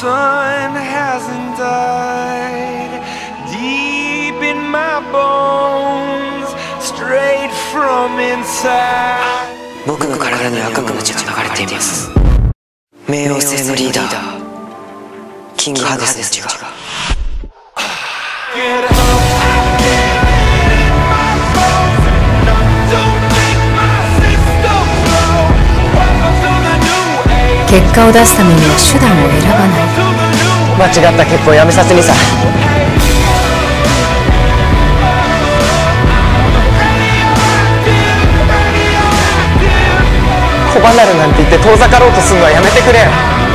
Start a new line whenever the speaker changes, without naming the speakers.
sun hasn't died deep in my bones, straight from inside.
僕の体に赤くの血が流れています冥王星のリーダーキングハデスの血が
結果を出すためには手段を選ばない。
間違った結婚やめさせにさ。子離れなんて言って遠ざかろうとするのはやめてくれよ。